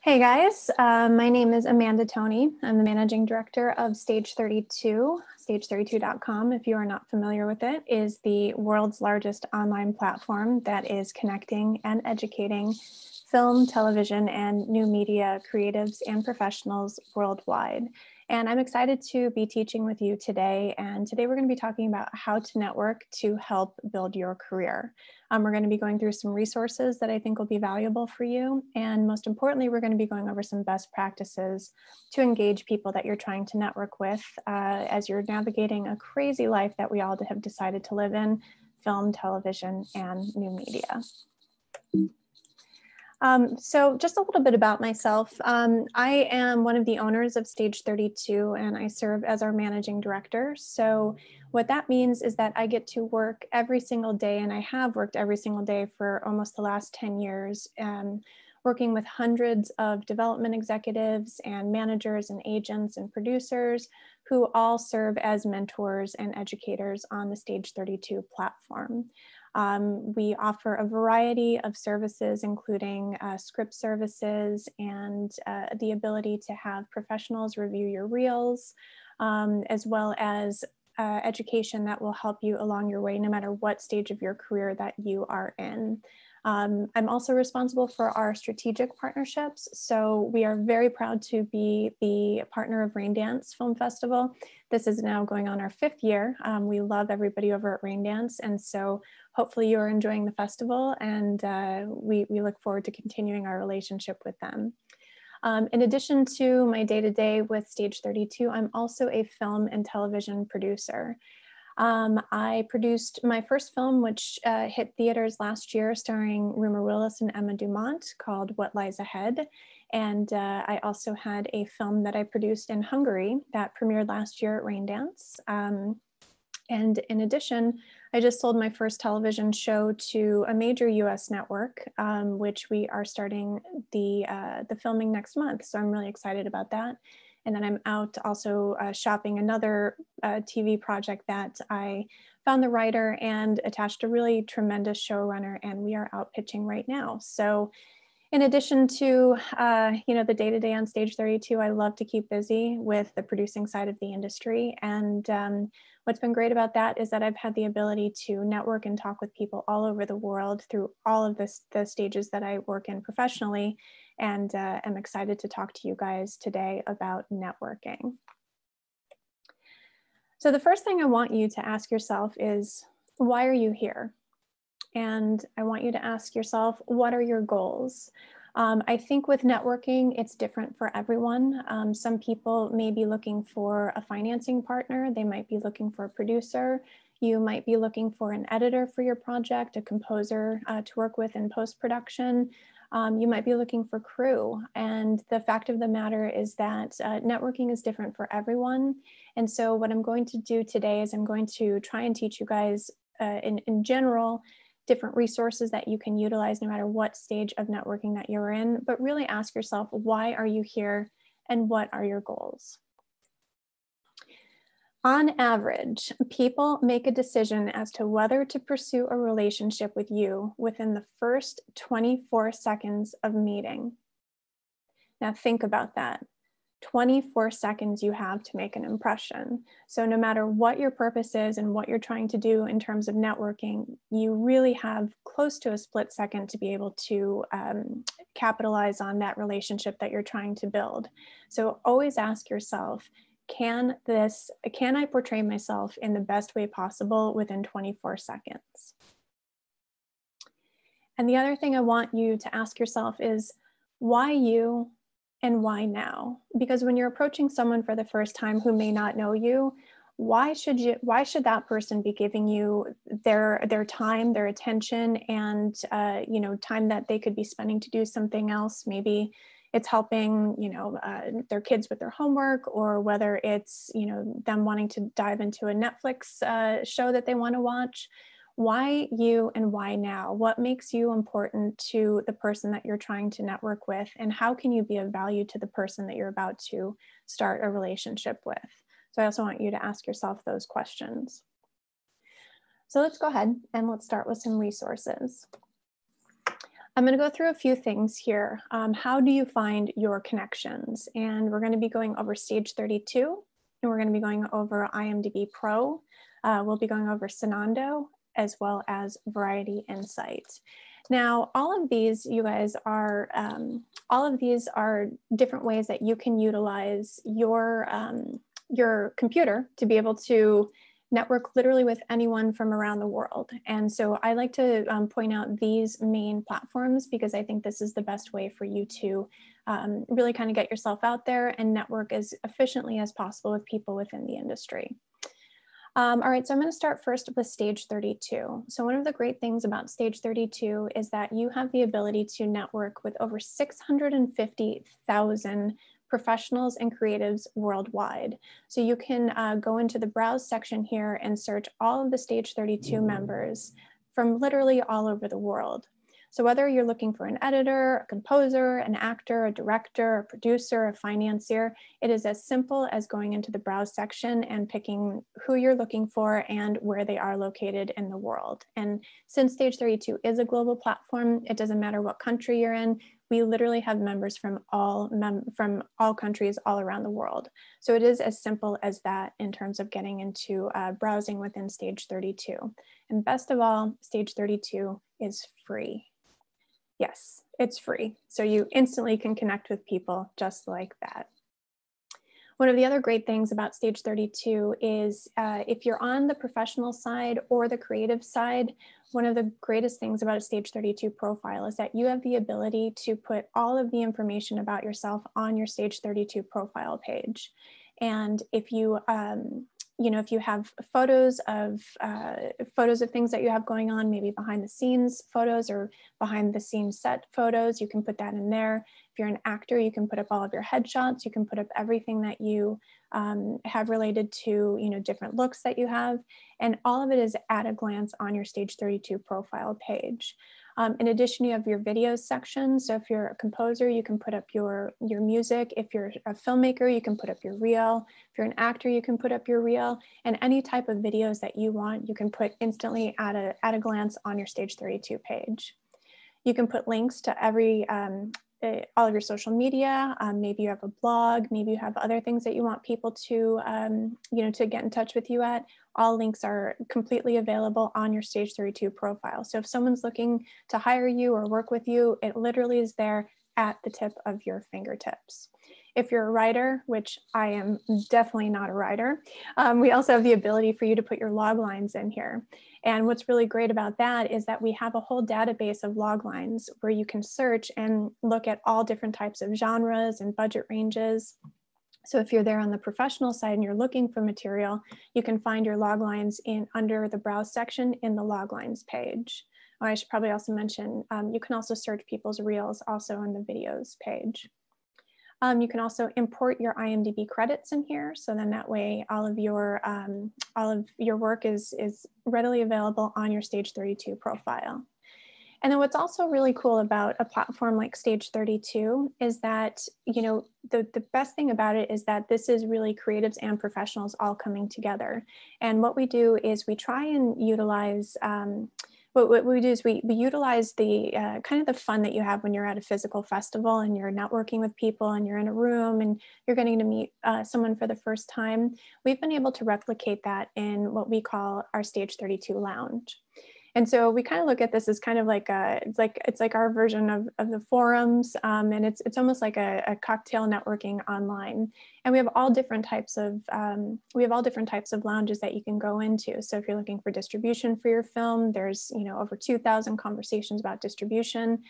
Hey guys, uh, my name is Amanda Toney. I'm the managing director of Stage 32. Stage32.com, if you are not familiar with it, is the world's largest online platform that is connecting and educating film, television, and new media creatives and professionals worldwide. And I'm excited to be teaching with you today. And today we're going to be talking about how to network to help build your career. Um, we're going to be going through some resources that I think will be valuable for you. And most importantly, we're going to be going over some best practices to engage people that you're trying to network with uh, as you're navigating a crazy life that we all have decided to live in film, television, and new media. Um, so just a little bit about myself. Um, I am one of the owners of Stage 32 and I serve as our managing director. So what that means is that I get to work every single day and I have worked every single day for almost the last 10 years, um, working with hundreds of development executives and managers and agents and producers who all serve as mentors and educators on the Stage 32 platform. Um, we offer a variety of services, including uh, script services and uh, the ability to have professionals review your reels, um, as well as uh, education that will help you along your way, no matter what stage of your career that you are in. Um, I'm also responsible for our strategic partnerships. So we are very proud to be the partner of Raindance Film Festival. This is now going on our fifth year. Um, we love everybody over at Raindance. And so hopefully you're enjoying the festival and uh, we, we look forward to continuing our relationship with them. Um, in addition to my day-to-day -day with Stage 32, I'm also a film and television producer. Um, I produced my first film, which uh, hit theaters last year, starring Rumer Willis and Emma Dumont, called What Lies Ahead. And uh, I also had a film that I produced in Hungary that premiered last year at Raindance. Um, and in addition, I just sold my first television show to a major US network, um, which we are starting the, uh, the filming next month. So I'm really excited about that. And then I'm out also uh, shopping another uh, TV project that I found the writer and attached a really tremendous showrunner, and we are out pitching right now. So in addition to uh, you know the day-to-day on stage 32 i love to keep busy with the producing side of the industry. And um, what's been great about that is that i've had the ability to network and talk with people all over the world through all of this, the stages that i work in professionally. And uh, am excited to talk to you guys today about networking. So the first thing i want you to ask yourself is why are you here and I want you to ask yourself, what are your goals? Um, I think with networking, it's different for everyone. Um, some people may be looking for a financing partner. They might be looking for a producer. You might be looking for an editor for your project, a composer uh, to work with in post-production. Um, you might be looking for crew. And the fact of the matter is that uh, networking is different for everyone. And so what I'm going to do today is I'm going to try and teach you guys uh, in, in general different resources that you can utilize no matter what stage of networking that you're in, but really ask yourself, why are you here and what are your goals? On average, people make a decision as to whether to pursue a relationship with you within the first 24 seconds of meeting. Now think about that. 24 seconds you have to make an impression. So, no matter what your purpose is and what you're trying to do in terms of networking, you really have close to a split second to be able to um, capitalize on that relationship that you're trying to build. So, always ask yourself, can this, can I portray myself in the best way possible within 24 seconds? And the other thing I want you to ask yourself is, why you and why now? Because when you're approaching someone for the first time who may not know you, why should you why should that person be giving you their their time their attention and uh, you know time that they could be spending to do something else maybe it's helping you know uh, their kids with their homework or whether it's you know them wanting to dive into a netflix uh, show that they want to watch why you and why now? What makes you important to the person that you're trying to network with? And how can you be of value to the person that you're about to start a relationship with? So I also want you to ask yourself those questions. So let's go ahead and let's start with some resources. I'm going to go through a few things here. Um, how do you find your connections? And we're going to be going over stage 32, and we're going to be going over IMDb Pro. Uh, we'll be going over Cinando as well as Variety Insight. Now, all of these, you guys are, um, all of these are different ways that you can utilize your, um, your computer to be able to network literally with anyone from around the world. And so I like to um, point out these main platforms because I think this is the best way for you to um, really kind of get yourself out there and network as efficiently as possible with people within the industry. Um, all right, so I'm going to start first with stage 32. So one of the great things about stage 32 is that you have the ability to network with over 650,000 professionals and creatives worldwide. So you can uh, go into the browse section here and search all of the stage 32 members from literally all over the world. So whether you're looking for an editor, a composer, an actor, a director, a producer, a financier, it is as simple as going into the browse section and picking who you're looking for and where they are located in the world. And since Stage 32 is a global platform, it doesn't matter what country you're in, we literally have members from all mem from all countries all around the world. So it is as simple as that in terms of getting into uh, browsing within stage 32. And best of all, stage 32 is free. Yes, it's free. So you instantly can connect with people just like that. One of the other great things about Stage 32 is uh, if you're on the professional side or the creative side, one of the greatest things about a Stage 32 profile is that you have the ability to put all of the information about yourself on your Stage 32 profile page. And if you um, you know, if you have photos of uh, photos of things that you have going on, maybe behind the scenes photos or behind the scenes set photos, you can put that in there. If you're an actor, you can put up all of your headshots. You can put up everything that you um, have related to, you know, different looks that you have. And all of it is at a glance on your Stage 32 profile page. Um, in addition, you have your videos section. So if you're a composer, you can put up your, your music. If you're a filmmaker, you can put up your reel. If you're an actor, you can put up your reel. And any type of videos that you want, you can put instantly at a, at a glance on your Stage 32 page. You can put links to every um, all of your social media. Um, maybe you have a blog. Maybe you have other things that you want people to, um, you know, to get in touch with you at. All links are completely available on your Stage 32 profile. So if someone's looking to hire you or work with you, it literally is there at the tip of your fingertips. If you're a writer, which I am definitely not a writer, um, we also have the ability for you to put your log lines in here. And what's really great about that is that we have a whole database of log lines where you can search and look at all different types of genres and budget ranges. So if you're there on the professional side and you're looking for material, you can find your log lines in under the browse section in the log lines page. Oh, I should probably also mention, um, you can also search people's reels also on the videos page. Um, you can also import your IMDb credits in here. So then that way all of your, um, all of your work is, is readily available on your Stage 32 profile. And then what's also really cool about a platform like Stage 32 is that, you know, the, the best thing about it is that this is really creatives and professionals all coming together. And what we do is we try and utilize um, what, what we do is we, we utilize the uh, kind of the fun that you have when you're at a physical festival and you're networking with people and you're in a room and you're getting to meet uh, someone for the first time. We've been able to replicate that in what we call our Stage 32 Lounge. And so we kind of look at this as kind of like a, it's like it's like our version of, of the forums, um, and it's it's almost like a, a, cocktail networking online. And we have all different types of um, we have all different types of lounges that you can go into. So if you're looking for distribution for your film, there's you know over 2,000 conversations about distribution,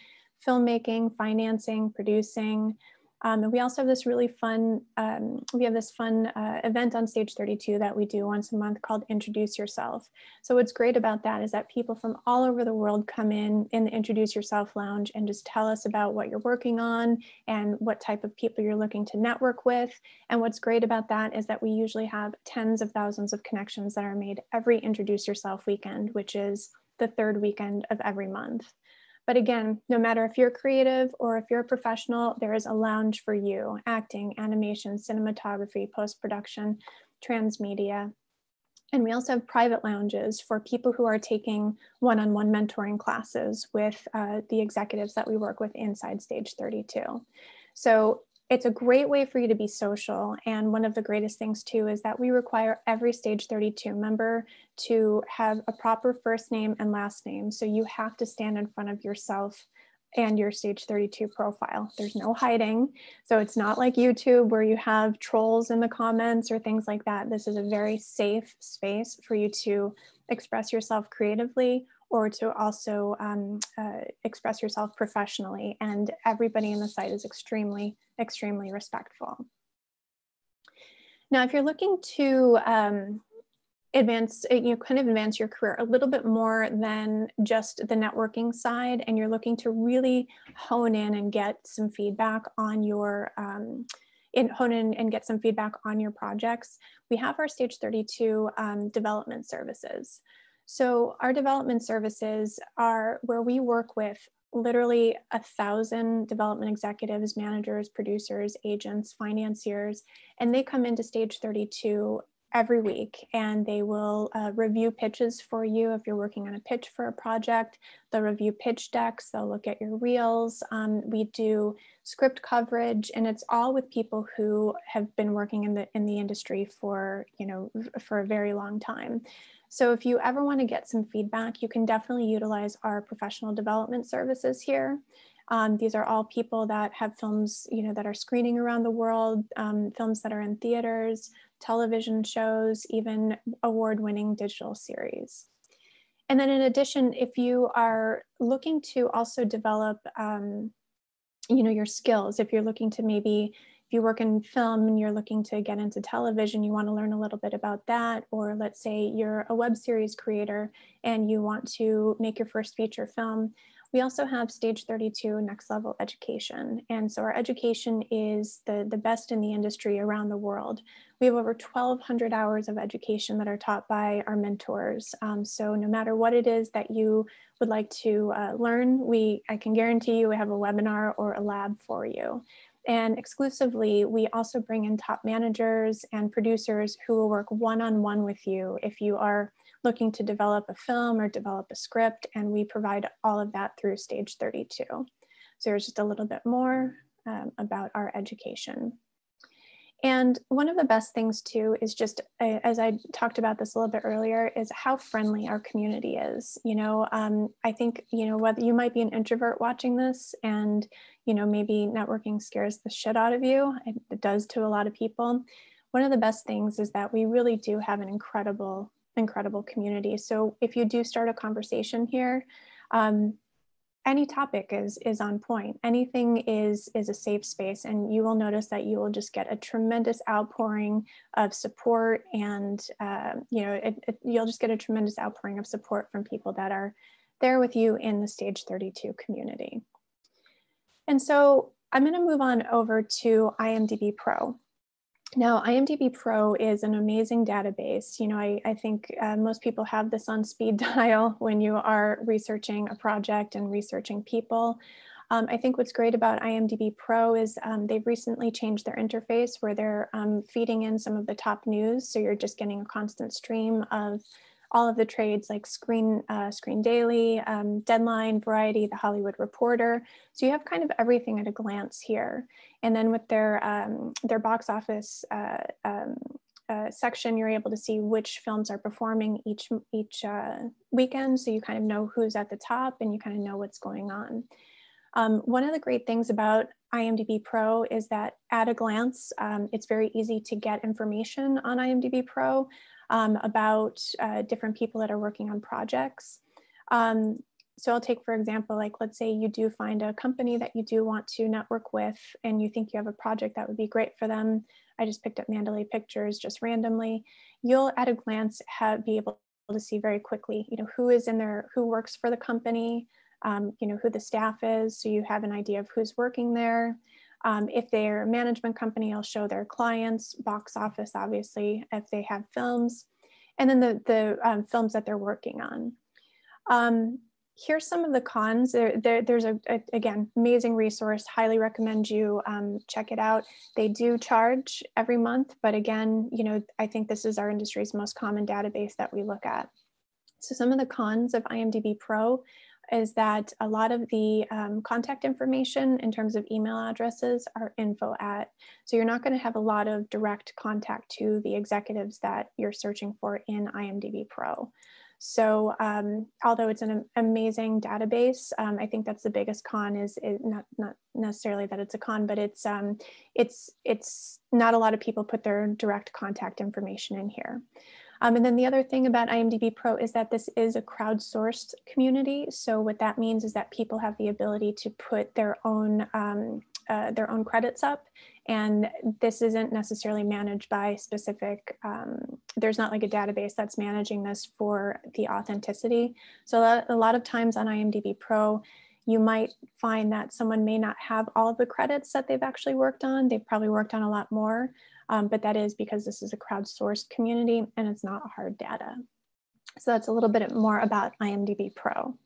filmmaking, financing, producing. Um, and we also have this really fun, um, we have this fun uh, event on Stage 32 that we do once a month called Introduce Yourself. So what's great about that is that people from all over the world come in in the Introduce Yourself Lounge and just tell us about what you're working on and what type of people you're looking to network with. And what's great about that is that we usually have tens of thousands of connections that are made every Introduce Yourself weekend, which is the third weekend of every month. But again, no matter if you're creative or if you're a professional, there is a lounge for you acting, animation, cinematography, post production, transmedia. And we also have private lounges for people who are taking one on one mentoring classes with uh, the executives that we work with inside Stage 32. So it's a great way for you to be social. And one of the greatest things, too, is that we require every Stage 32 member to have a proper first name and last name. So you have to stand in front of yourself and your stage 32 profile. There's no hiding. So it's not like YouTube where you have trolls in the comments or things like that. This is a very safe space for you to express yourself creatively or to also um, uh, express yourself professionally. And everybody in the site is extremely, extremely respectful. Now, if you're looking to um, advance uh, you know kind of advance your career a little bit more than just the networking side and you're looking to really hone in and get some feedback on your um, in hone in and get some feedback on your projects we have our stage 32 um, development services so our development services are where we work with literally a thousand development executives, managers, producers, agents, financiers, and they come into stage 32 every week and they will uh, review pitches for you if you're working on a pitch for a project. They'll review pitch decks they'll look at your reels um, we do script coverage and it's all with people who have been working in the in the industry for you know for a very long time so if you ever want to get some feedback you can definitely utilize our professional development services here um, these are all people that have films, you know, that are screening around the world, um, films that are in theaters, television shows, even award-winning digital series. And then in addition, if you are looking to also develop, um, you know, your skills, if you're looking to maybe, if you work in film and you're looking to get into television, you want to learn a little bit about that, or let's say you're a web series creator and you want to make your first feature film, we also have stage 32 next level education. And so our education is the, the best in the industry around the world. We have over 1,200 hours of education that are taught by our mentors. Um, so no matter what it is that you would like to uh, learn, we I can guarantee you we have a webinar or a lab for you. And exclusively, we also bring in top managers and producers who will work one-on-one with you if you are looking to develop a film or develop a script, and we provide all of that through stage 32. So there's just a little bit more um, about our education. And one of the best things too is just, uh, as I talked about this a little bit earlier, is how friendly our community is. You know, um, I think, you know, whether you might be an introvert watching this and, you know, maybe networking scares the shit out of you, it does to a lot of people. One of the best things is that we really do have an incredible incredible community. So if you do start a conversation here, um, any topic is is on point. Anything is is a safe space, and you will notice that you will just get a tremendous outpouring of support, and uh, you know it, it, you'll just get a tremendous outpouring of support from people that are there with you in the Stage 32 community. And so I'm going to move on over to IMDb Pro. Now, IMDb Pro is an amazing database. You know, I, I think uh, most people have this on speed dial when you are researching a project and researching people. Um, I think what's great about IMDb Pro is um, they've recently changed their interface where they're um, feeding in some of the top news. So you're just getting a constant stream of all of the trades like Screen, uh, Screen Daily, um, Deadline, Variety, The Hollywood Reporter. So you have kind of everything at a glance here. And then with their, um, their box office uh, um, uh, section, you're able to see which films are performing each, each uh, weekend. So you kind of know who's at the top and you kind of know what's going on. Um, one of the great things about IMDb Pro is that at a glance, um, it's very easy to get information on IMDb Pro um, about uh, different people that are working on projects. Um, so I'll take, for example, like let's say you do find a company that you do want to network with and you think you have a project that would be great for them. I just picked up Mandalay Pictures just randomly. You'll at a glance have, be able to see very quickly, you know, who is in there, who works for the company, um, you know, who the staff is. So you have an idea of who's working there. Um, if they're a management company, I'll show their clients, box office, obviously, if they have films, and then the, the um, films that they're working on. Um, here's some of the cons. There, there there's a, a, again amazing resource. Highly recommend you um, check it out. They do charge every month, but again, you know, I think this is our industry's most common database that we look at. So some of the cons of IMDb Pro is that a lot of the um, contact information in terms of email addresses are info at. So you're not going to have a lot of direct contact to the executives that you're searching for in IMDb Pro. So um, although it's an amazing database, um, I think that's the biggest con is, is, not, not necessarily that it's a con, but it's, um, it's, it's not a lot of people put their direct contact information in here. Um, and then the other thing about IMDb Pro is that this is a crowdsourced community. So what that means is that people have the ability to put their own um, uh, their own credits up. And this isn't necessarily managed by specific um, there's not like a database that's managing this for the authenticity. So a lot of times on imdb pro you might find that someone may not have all of the credits that they've actually worked on. They've probably worked on a lot more um, but that is because this is a crowdsourced community and it's not hard data. So that's a little bit more about IMDb Pro.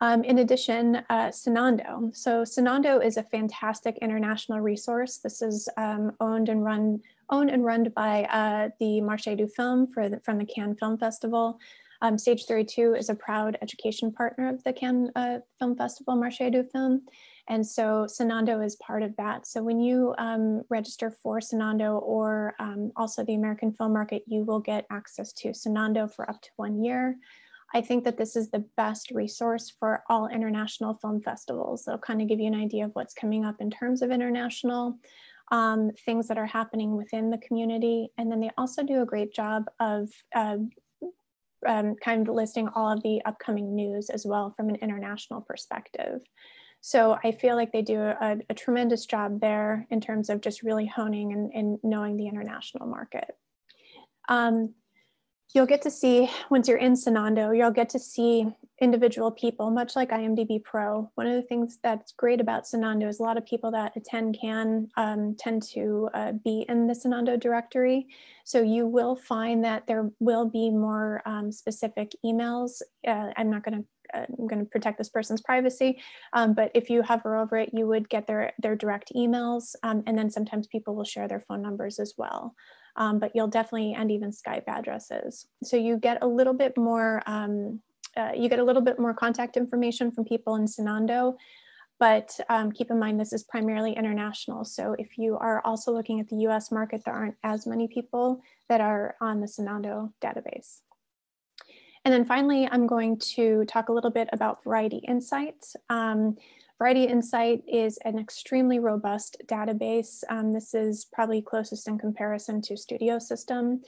Um, in addition, uh, Cinando. So Cinando is a fantastic international resource. This is um, owned and run owned and run by uh, the Marché du Film for the, from the Cannes Film Festival. Um, Stage 32 is a proud education partner of the Cannes uh, Film Festival Marché du Film. And so Cinando is part of that. So when you um, register for Cinando or um, also the American Film Market, you will get access to Cinando for up to one year. I think that this is the best resource for all international film festivals. It'll kind of give you an idea of what's coming up in terms of international um, things that are happening within the community. And then they also do a great job of uh, um, kind of listing all of the upcoming news as well from an international perspective. So I feel like they do a, a tremendous job there in terms of just really honing and, and knowing the international market. Um, you'll get to see, once you're in Cinando, you'll get to see individual people, much like IMDb Pro. One of the things that's great about Cinando is a lot of people that attend can um, tend to uh, be in the Cinando directory. So you will find that there will be more um, specific emails. Uh, I'm not going to I'm going to protect this person's privacy. Um, but if you hover over it, you would get their, their direct emails. Um, and then sometimes people will share their phone numbers as well. Um, but you'll definitely, and even Skype addresses. So you get a little bit more, um, uh, you get a little bit more contact information from people in Cinando. But um, keep in mind, this is primarily international. So if you are also looking at the US market, there aren't as many people that are on the Cinando database. And then finally, I'm going to talk a little bit about Variety Insight. Um, Variety Insight is an extremely robust database. Um, this is probably closest in comparison to Studio System.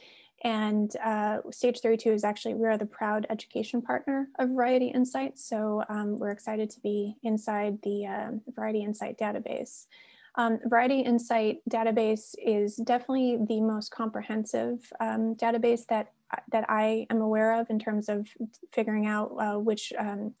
And uh, Stage 32 is actually, we are the proud education partner of Variety Insight. So um, we're excited to be inside the uh, Variety Insight database. Um, Variety Insight database is definitely the most comprehensive um, database that that I am aware of in terms of figuring out uh, which um,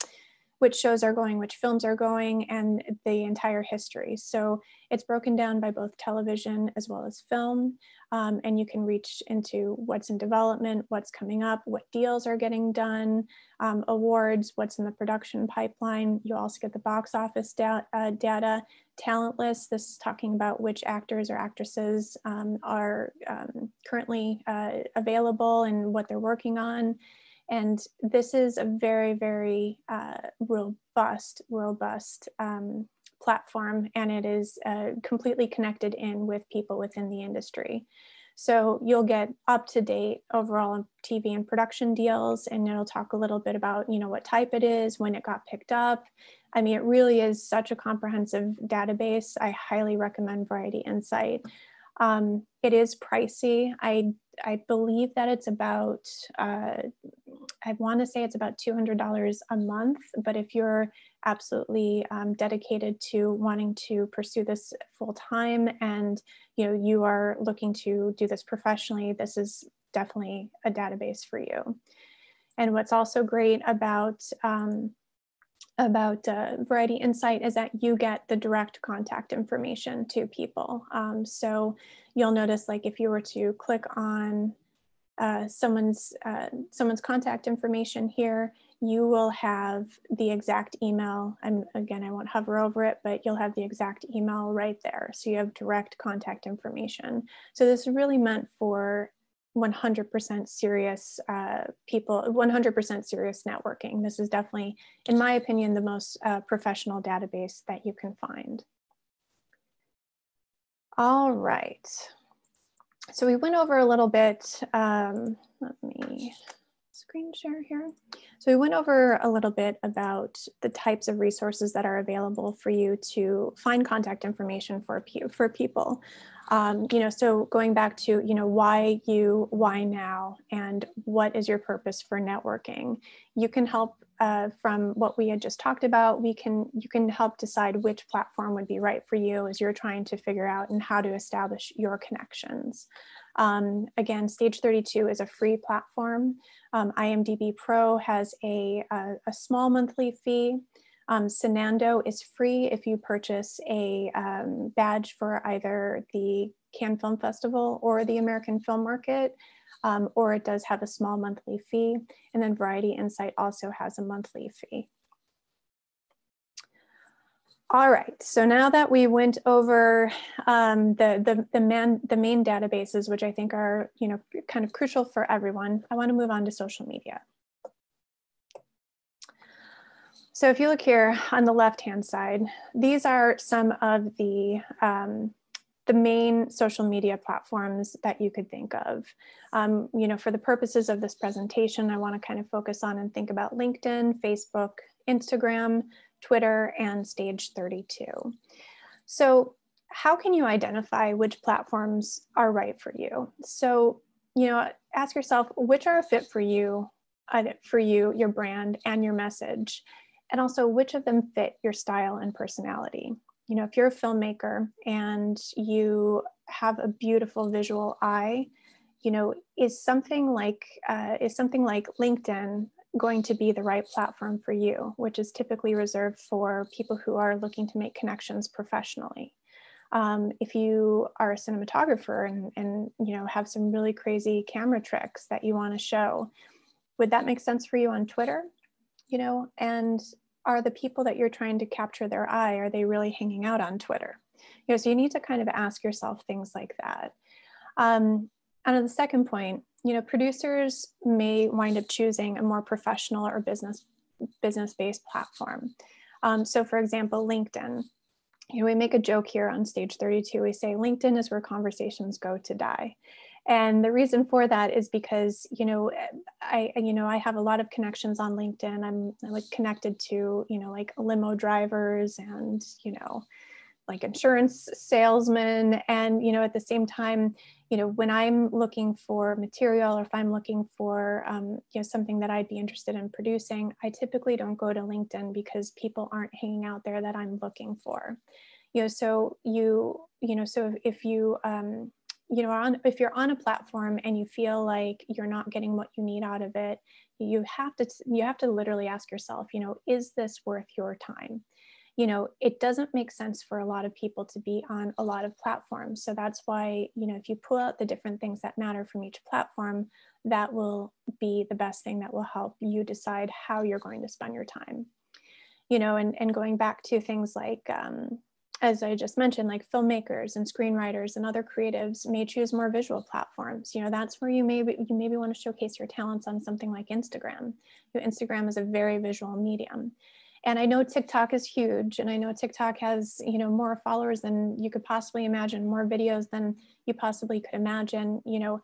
which shows are going, which films are going, and the entire history. So it's broken down by both television as well as film, um, and you can reach into what's in development, what's coming up, what deals are getting done, um, awards, what's in the production pipeline. You also get the box office da uh, data, talent list. This is talking about which actors or actresses um, are um, currently uh, available and what they're working on. And this is a very, very uh, robust, robust um, platform, and it is uh, completely connected in with people within the industry. So you'll get up to date overall TV and production deals, and it'll talk a little bit about, you know, what type it is, when it got picked up. I mean, it really is such a comprehensive database. I highly recommend Variety Insight. Um, it is pricey. I I believe that it's about uh, I want to say it's about two hundred dollars a month. But if you're absolutely um, dedicated to wanting to pursue this full time and you know you are looking to do this professionally, this is definitely a database for you. And what's also great about um, about uh, Variety Insight is that you get the direct contact information to people. Um, so you'll notice like if you were to click on uh, someone's uh, someone's contact information here, you will have the exact email. And again, I won't hover over it, but you'll have the exact email right there. So you have direct contact information. So this is really meant for 100% serious uh, people, 100% serious networking. This is definitely, in my opinion, the most uh, professional database that you can find. All right. So we went over a little bit, um, let me screen share here. So we went over a little bit about the types of resources that are available for you to find contact information for, for people. Um, you know, so going back to, you know, why you, why now, and what is your purpose for networking? You can help uh, from what we had just talked about, we can, you can help decide which platform would be right for you as you're trying to figure out and how to establish your connections. Um, again, Stage 32 is a free platform. Um, IMDb Pro has a, a, a small monthly fee. Um, Cinando is free if you purchase a um, badge for either the Cannes Film Festival or the American Film Market, um, or it does have a small monthly fee. And then Variety Insight also has a monthly fee. All right, so now that we went over um, the, the, the, man, the main databases, which I think are you know, kind of crucial for everyone, I wanna move on to social media. So if you look here on the left-hand side, these are some of the, um, the main social media platforms that you could think of. Um, you know, for the purposes of this presentation, I wanna kind of focus on and think about LinkedIn, Facebook, Instagram, Twitter, and Stage 32. So how can you identify which platforms are right for you? So, you know, ask yourself which are a fit for you, uh, for you, your brand, and your message, and also which of them fit your style and personality. You know, if you're a filmmaker and you have a beautiful visual eye, you know, is something like uh, is something like LinkedIn going to be the right platform for you, which is typically reserved for people who are looking to make connections professionally. Um, if you are a cinematographer and, and you know have some really crazy camera tricks that you want to show, would that make sense for you on Twitter? You know, and are the people that you're trying to capture their eye, are they really hanging out on Twitter? You know, so you need to kind of ask yourself things like that. Um, and the second point, you know, producers may wind up choosing a more professional or business business-based platform. Um, so for example, LinkedIn, you know, we make a joke here on stage 32. We say LinkedIn is where conversations go to die. And the reason for that is because, you know, I, you know, I have a lot of connections on LinkedIn. I'm, like connected to, you know, like limo drivers and, you know, like insurance salesmen. And, you know, at the same time, you know, when I'm looking for material or if I'm looking for, um, you know, something that I'd be interested in producing, I typically don't go to LinkedIn because people aren't hanging out there that I'm looking for. You know, so you, you know, so if, if you, um, you know, on, if you're on a platform and you feel like you're not getting what you need out of it, you have to, you have to literally ask yourself, you know, is this worth your time? you know, it doesn't make sense for a lot of people to be on a lot of platforms. So that's why, you know, if you pull out the different things that matter from each platform, that will be the best thing that will help you decide how you're going to spend your time. You know, and, and going back to things like, um, as I just mentioned, like filmmakers and screenwriters and other creatives may choose more visual platforms. You know, that's where you maybe you maybe want to showcase your talents on something like Instagram. You know, Instagram is a very visual medium and i know tiktok is huge and i know tiktok has you know more followers than you could possibly imagine more videos than you possibly could imagine you know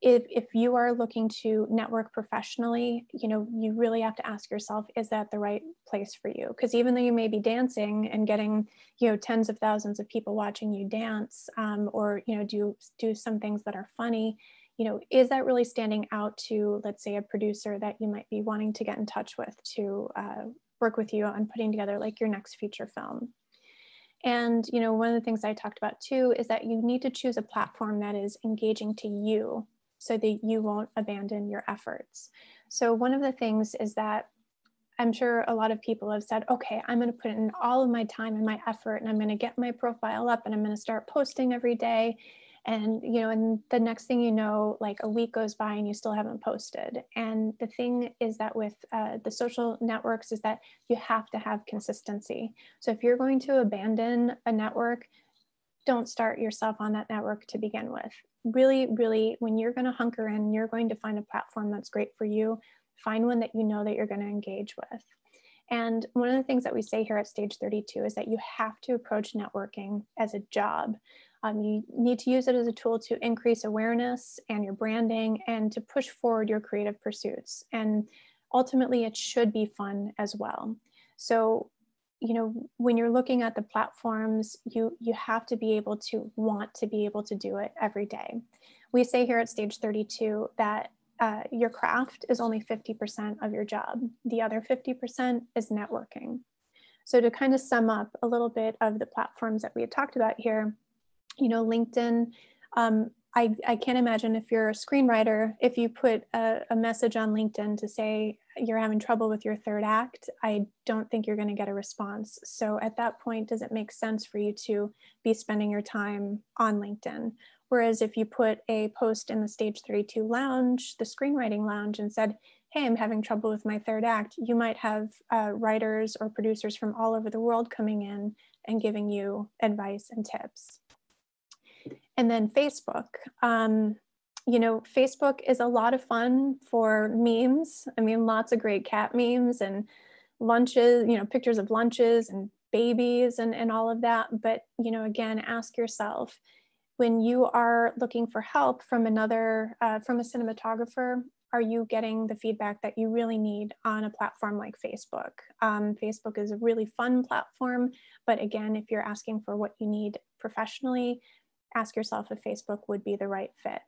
if, if you are looking to network professionally you know you really have to ask yourself is that the right place for you because even though you may be dancing and getting you know tens of thousands of people watching you dance um, or you know do do some things that are funny you know is that really standing out to let's say a producer that you might be wanting to get in touch with to uh, work with you on putting together like your next feature film. And you know, one of the things I talked about too is that you need to choose a platform that is engaging to you so that you won't abandon your efforts. So one of the things is that I'm sure a lot of people have said, okay, I'm going to put in all of my time and my effort and I'm going to get my profile up and I'm going to start posting every day. and you know and the next thing you know like a week goes by and you still haven't posted and the thing is that with uh, the social networks is that you have to have consistency so if you're going to abandon a network don't start yourself on that network to begin with really really when you're going to hunker in you're going to find a platform that's great for you find one that you know that you're going to engage with and one of the things that we say here at Stage 32 is that you have to approach networking as a job. Um, you need to use it as a tool to increase awareness and your branding and to push forward your creative pursuits. And ultimately, it should be fun as well. So, you know, when you're looking at the platforms, you you have to be able to want to be able to do it every day. We say here at Stage 32 that uh, your craft is only 50% of your job. The other 50% is networking. So to kind of sum up a little bit of the platforms that we had talked about here, you know, LinkedIn, um, I, I can't imagine if you're a screenwriter, if you put a, a, message on LinkedIn to say you're having trouble with your third act, I don't think you're going to get a response. So at that point, does it make sense for you to be spending your time on LinkedIn? Whereas if you put a post in the Stage 32 lounge, the screenwriting lounge, and said, hey, I'm having trouble with my third act, you might have uh, writers or producers from all over the world coming in and giving you advice and tips. And then Facebook. Um, you know, Facebook is a lot of fun for memes. I mean, lots of great cat memes and lunches, you know, pictures of lunches and babies and, and all of that. But, you know, again, ask yourself, when you are looking for help from another, uh, from a cinematographer, are you getting the feedback that you really need on a platform like Facebook? Um, Facebook is a really fun platform, but again, if you're asking for what you need professionally, ask yourself if Facebook would be the right fit.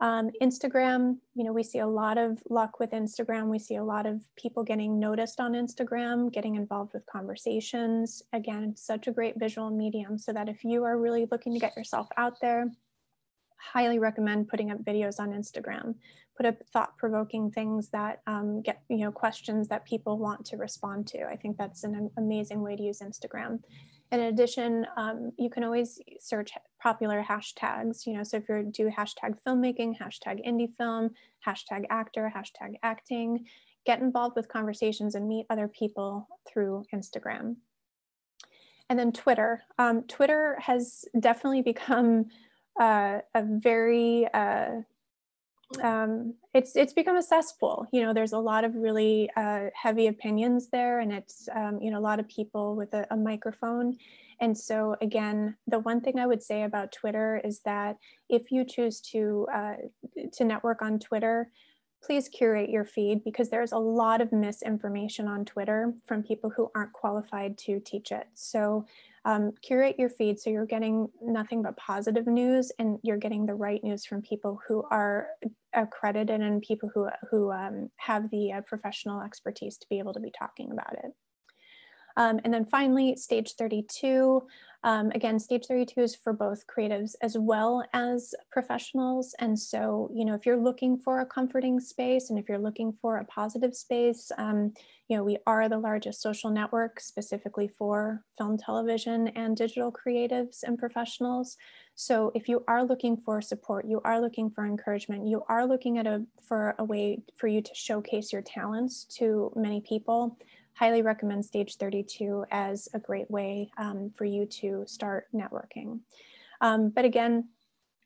Um, Instagram, you know, we see a lot of luck with Instagram. We see a lot of people getting noticed on Instagram, getting involved with conversations. Again, such a great visual medium so that if you are really looking to get yourself out there, highly recommend putting up videos on Instagram. Put up thought-provoking things that um, get, you know, questions that people want to respond to. I think that's an amazing way to use Instagram. In addition, um, you can always search popular hashtags, you know, so if you do hashtag filmmaking, hashtag indie film, hashtag actor, hashtag acting, get involved with conversations and meet other people through Instagram. And then Twitter. Um, Twitter has definitely become uh, a very uh, um, it's it's become a cesspool. You know, there's a lot of really uh, heavy opinions there, and it's um, you know a lot of people with a, a, microphone. And so again, the one thing I would say about Twitter is that if you choose to uh, to network on Twitter, please curate your feed because there's a lot of misinformation on Twitter from people who aren't qualified to teach it. So um, curate your feed so you're getting nothing but positive news and you're getting the right news from people who are accredited and people who, who um, have the uh, professional expertise to be able to be talking about it. Um, and then finally, stage 32. Um, again, stage 32 is for both creatives as well as professionals. And so, you know, if you're looking for a comforting space and if you're looking for a positive space, um, you know, we are the largest social network specifically for film, television, and digital creatives and professionals. So if you are looking for support, you are looking for encouragement, you are looking at a for a way for you to showcase your talents to many people, highly recommend Stage 32 as a great way um, for you to start networking. Um, but again,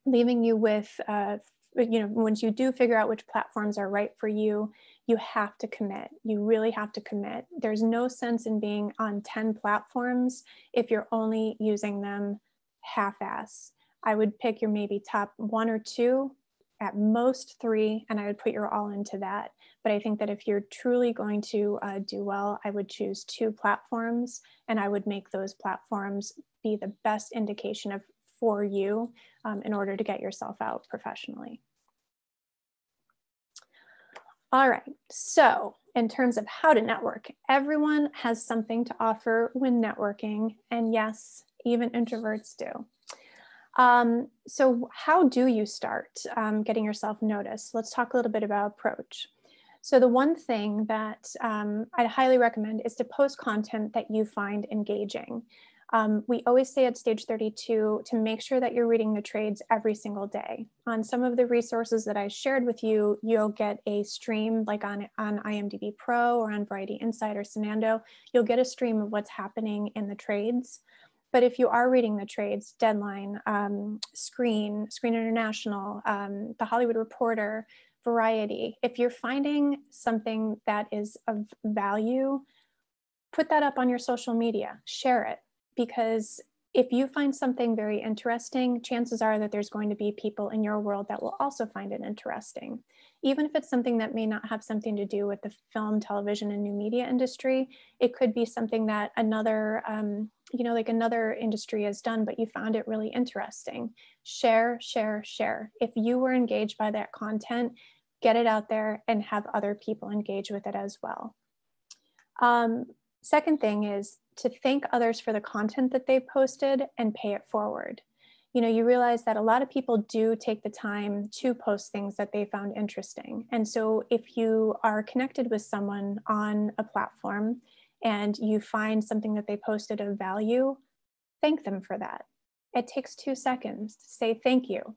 leaving you with, uh, you know, once you do figure out which platforms are right for you, you have to commit. You really have to commit. There's no sense in being on 10 platforms if you're only using them half-ass. I would pick your maybe top one or two, at most three, and I would put your all into that. But I think that if you're truly going to uh, do well, I would choose two platforms and I would make those platforms be the best indication of for you um, in order to get yourself out professionally. All right, so in terms of how to network, everyone has something to offer when networking. And yes, even introverts do. Um, so how do you start um, getting yourself noticed? Let's talk a little bit about approach. So the one thing that um, I'd highly recommend is to post content that you find engaging. Um, we always say at stage 32 to make sure that you're reading the trades every single day. On some of the resources that I shared with you, you'll get a stream like on, on IMDb Pro or on Variety Insight or Cinando, you'll get a stream of what's happening in the trades. But if you are reading the trades, Deadline, um, Screen, Screen International, um, The Hollywood Reporter, Variety, if you're finding something that is of value, put that up on your social media, share it because if you find something very interesting, chances are that there's going to be people in your world that will also find it interesting. Even if it's something that may not have something to do with the film, television, and new media industry, it could be something that another, um, you know, like another industry has done, but you found it really interesting. Share, share, share. If you were engaged by that content, get it out there and have other people engage with it as well. Um, second thing is to thank others for the content that they posted and pay it forward. You know, you realize that a lot of people do take the time to post things that they found interesting. And so if you are connected with someone on a platform and you find something that they posted of value, thank them for that. It takes two seconds to say thank you.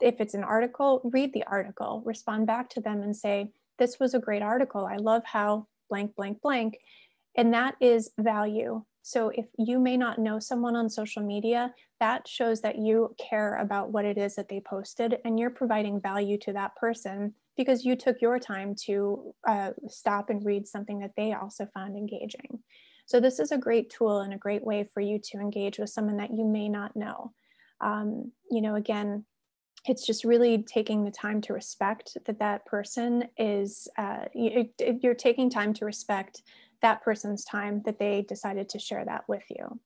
If it's an article, read the article, respond back to them and say, This was a great article. I love how blank, blank, blank. And that is value. So if you may not know someone on social media, that shows that you care about what it is that they posted and you're providing value to that person because you took your time to uh, stop and read something that they also found engaging. So this is a great tool and a great way for you to engage with someone that you may not know. Um, you know, again, it's just really taking the time to respect that that person is, uh, you, you're taking time to respect that person's time that they decided to share that with you.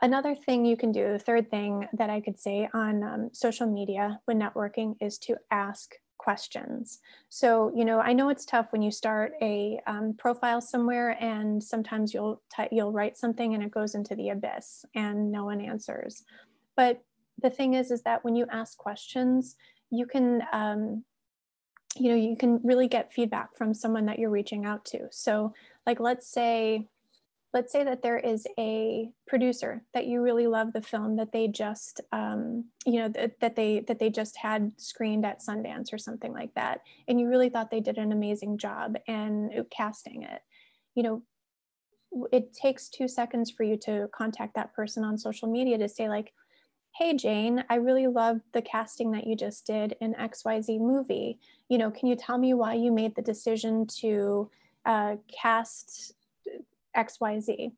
Another thing you can do, the third thing that I could say on um, social media when networking is to ask questions. So, you know, I know it's tough when you start a um, profile somewhere and sometimes you'll you'll write something and it goes into the abyss and no one answers. But the thing is, is that when you ask questions, you can um, you know you can really get feedback from someone that you're reaching out to so like let's say let's say that there is a producer that you really love the film that they just um, you know th- that they that they just had screened at sundance or something like that and you really thought they did an amazing job and casting it. You know it takes two seconds for you to contact that person on social media to say like hey jane i really love the casting that you just did in xyz movie. You know can you tell me why you made the decision to uh, cast xyz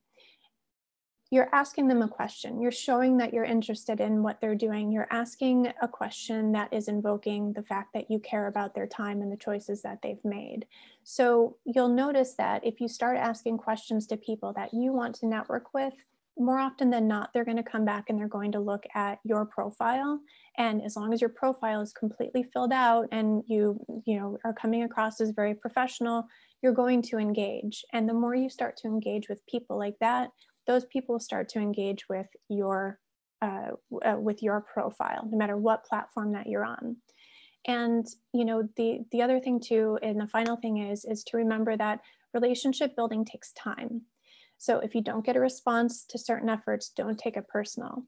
you're asking them a question. You're showing that you're interested in what they're doing. You're asking a question that is invoking the fact that you care about their time and the choices that they've made. So you'll notice that if you start asking questions to people that you want to network with more often than not, they're going to come back and they're going to look at your profile. And as long as your profile is completely filled out and you, you know, are coming across as very professional, you're going to engage. And the more you start to engage with people like that, those people start to engage with your uh, uh, with your profile, no matter what platform that you're on. And you know, the the other thing too, and the final thing is, is to remember that relationship building takes time. So if you don't get a response to certain efforts, don't take it personal.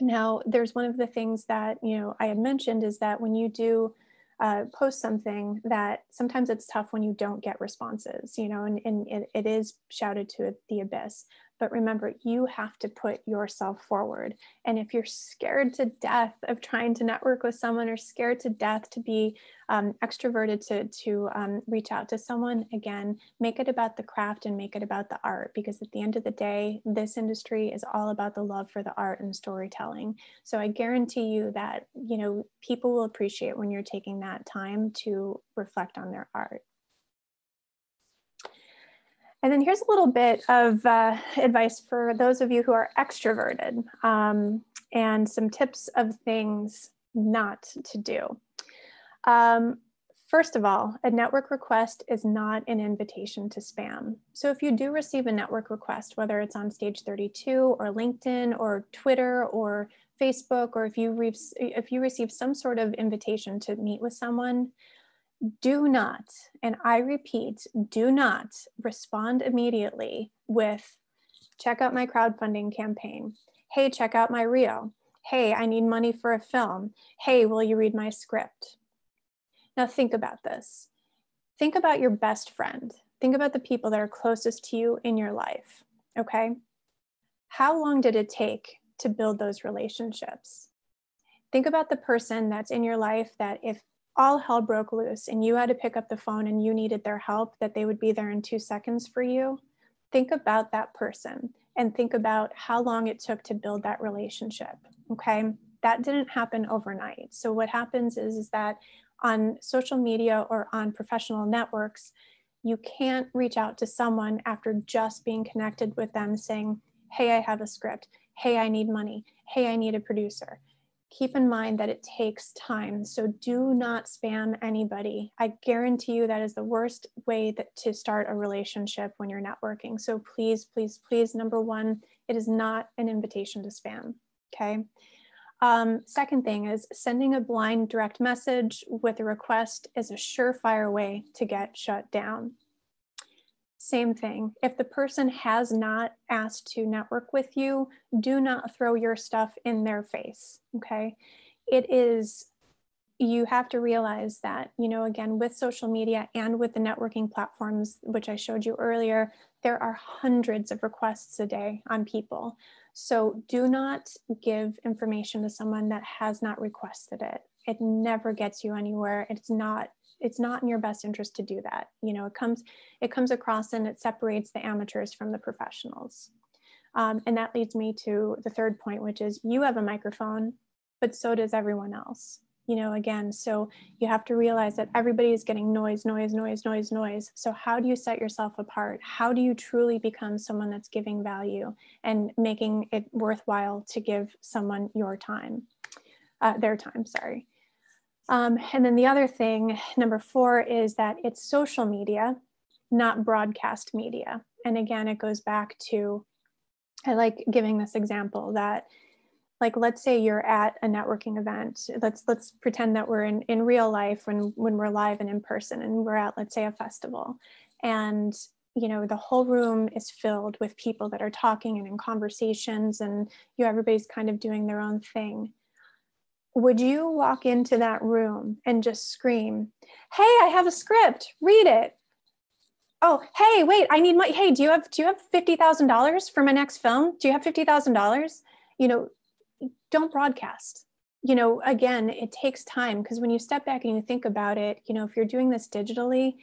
Now, there's one of the things that you know I had mentioned is that when you do uh, post something, that sometimes it's tough when you don't get responses, you know, and, and it, it is shouted to the abyss. But remember, you have to put yourself forward. And if you're scared to death of trying to network with someone or scared to death to be um, extroverted to, to um, reach out to someone, again, make it about the craft and make it about the art. Because at the end of the day, this industry is all about the love for the art and storytelling. So I guarantee you that, you know, people will appreciate when you're taking that time to reflect on their art. And then here's a little bit of uh, advice for those of you who are extroverted um, and some tips of things not to do. Um, first of all, a network request is not an invitation to spam. So if you do receive a network request, whether it's on Stage 32 or LinkedIn or Twitter or Facebook, or if you, if you receive some sort of invitation to meet with someone, do not, and I repeat, do not respond immediately with check out my crowdfunding campaign. Hey, check out my reel. Hey, I need money for a film. Hey, will you read my script? Now think about this. Think about your best friend. Think about the people that are closest to you in your life. Okay. How long did it take to build those relationships? Think about the person that's in your life that if all hell broke loose and you had to pick up the phone and you needed their help, that they would be there in two seconds for you. Think about that person and think about how long it took to build that relationship. Okay. That didn't happen overnight. So, what happens is, is that on social media or on professional networks, you can't reach out to someone after just being connected with them saying, Hey, I have a script. Hey, I need money. Hey, I need a producer keep in mind that it takes time. So do not spam anybody. I guarantee you that is the worst way that, to start a relationship when you're networking. So please, please, please, number one, it is not an invitation to spam. Okay. Um, second thing is sending a blind direct message with a request is a surefire way to get shut down. Same thing. If the person has not asked to network with you, do not throw your stuff in their face. Okay. It is, you have to realize that, you know, again, with social media and with the networking platforms, which I showed you earlier, there are hundreds of requests a day on people. So do not give information to someone that has not requested it. It never gets you anywhere. It's not it's not in your best interest to do that. You know, it comes it comes across and it separates the amateurs from the professionals. Um, and that leads me to the third point, which is you have a microphone, but so does everyone else. You know, again, so you have to realize that everybody is getting noise, noise, noise, noise, noise. So, how do you set yourself apart? How do you truly become someone that's giving value and making it worthwhile to give someone your time, uh, their time? Sorry. Um, and then the other thing, number four, is that it's social media, not broadcast media. And again, it goes back to, I like giving this example that like let's say you're at a networking event. Let's let's pretend that we're in in real life when when we're live and in person and we're at let's say a festival. And you know the whole room is filled with people that are talking and in conversations and you everybody's kind of doing their own thing would you walk into that room and just scream, Hey, I have a script, read it. Oh, hey, wait, I need money. Hey, do you have do you have fifty thousand dollars for my next film? Do you have fifty thousand dollars? You know, don't broadcast. You know, again, it takes time because when you step back and you think about it, you know, if you're doing this digitally,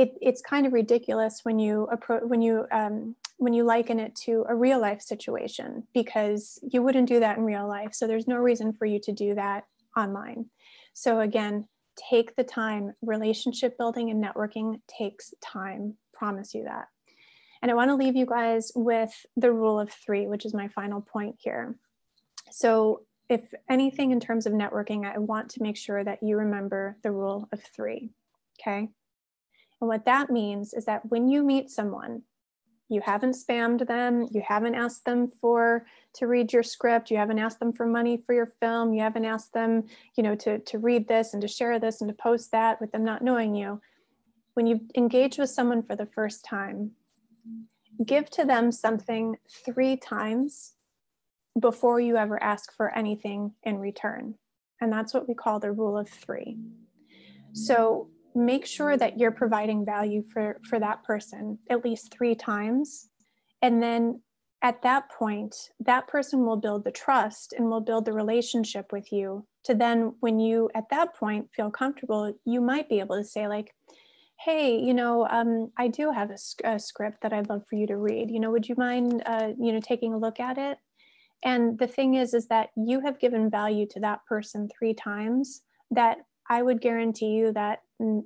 it, it's kind of ridiculous when you approach when you um, when you liken it to a real life situation because you wouldn't do that in real life. So there's no reason for you to do that online. So again, take the time. Relationship building and networking takes time. Promise you that. And I want to leave you guys with the rule of three, which is my final point here. So if anything in terms of networking, I want to make sure that you remember the rule of three. Okay. And what that means is that when you meet someone, you haven't spammed them you haven't asked them for to read your script you haven't asked them for money for your film you haven't asked them you know to, to read this and to share this and to post that with them not knowing you. When you engage with someone for the first time give to them something three times before you ever ask for anything in return. And that's what we call the rule of three. So make sure that you're providing value for for that person at least three times. And then at that point that person will build the trust and will build the relationship with you to then when you at that point feel comfortable you might be able to say like hey you know um, i do have a, a, script that i'd love for you to read. You know would you mind uh, you know taking a look at it? And the thing is is that you have given value to that person three times that I would guarantee you that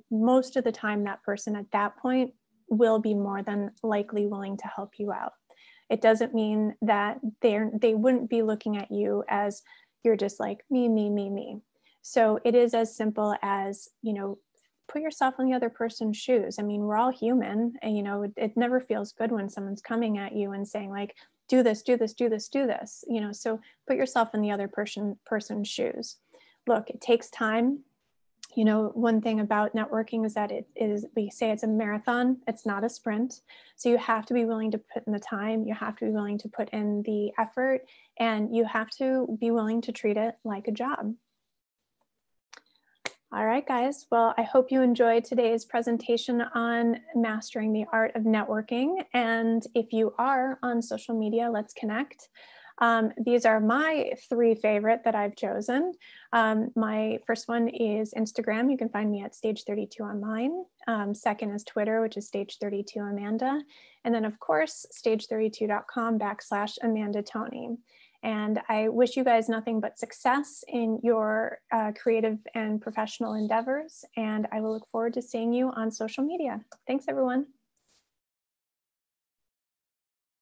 most of the time, that person at that point will be more than likely willing to help you out. It doesn't mean that they're they wouldn't be looking at you as you're just like me, me, me, me. So it is as simple as you know, put yourself in the other person's shoes. I mean, we're all human, and you know, it, it never feels good when someone's coming at you and saying like, "Do this, do this, do this, do this." You know, so put yourself in the other person person's shoes. Look, it takes time you know, one thing about networking is that it is, we say it's a marathon, it's not a sprint. So you have to be willing to put in the time, you have to be willing to put in the effort, and you have to be willing to treat it like a job. All right, guys. Well, I hope you enjoyed today's presentation on mastering the art of networking. And if you are on social media, let's connect. Um, these are my three favorite that I've chosen. Um, my first one is Instagram. You can find me at Stage 32 Online. Um, second is Twitter, which is Stage 32 Amanda. And then, of course, stage32.com backslash Amanda Toney. And I wish you guys nothing but success in your uh, creative and professional endeavors. And I will look forward to seeing you on social media. Thanks, everyone.